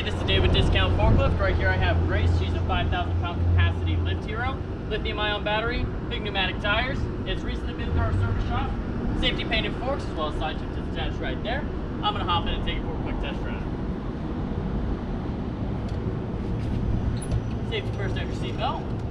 Hey, this is David Discount Forklift. Right here I have Grace. She's a 5,000 pound capacity lift hero. Lithium ion battery, big pneumatic tires. It's recently been through our service shop. Safety painted forks as well as side shift attached right there. I'm gonna hop in and take it for a quick test drive. Safety first, enter seatbelt.